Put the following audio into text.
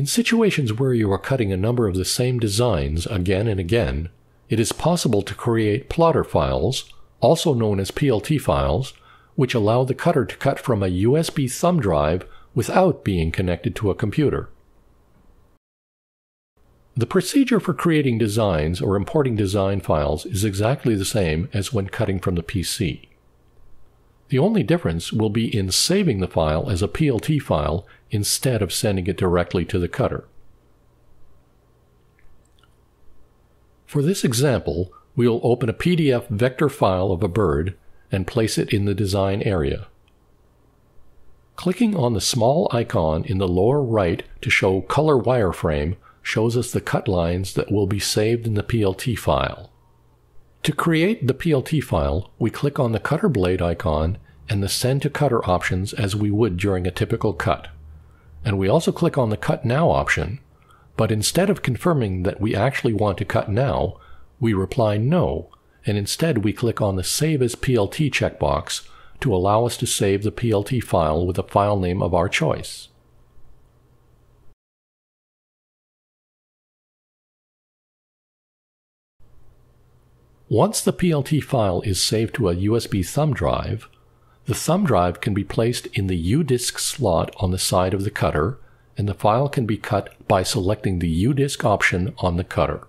In situations where you are cutting a number of the same designs again and again, it is possible to create plotter files, also known as PLT files, which allow the cutter to cut from a USB thumb drive without being connected to a computer. The procedure for creating designs or importing design files is exactly the same as when cutting from the PC. The only difference will be in saving the file as a PLT file instead of sending it directly to the cutter. For this example, we will open a PDF vector file of a bird and place it in the design area. Clicking on the small icon in the lower right to show color wireframe shows us the cut lines that will be saved in the PLT file. To create the PLT file, we click on the cutter blade icon and the send to cutter options as we would during a typical cut and we also click on the Cut Now option, but instead of confirming that we actually want to cut now, we reply no, and instead we click on the Save as PLT checkbox to allow us to save the PLT file with a file name of our choice. Once the PLT file is saved to a USB thumb drive, the thumb drive can be placed in the UDisk slot on the side of the cutter, and the file can be cut by selecting the UDisk option on the cutter.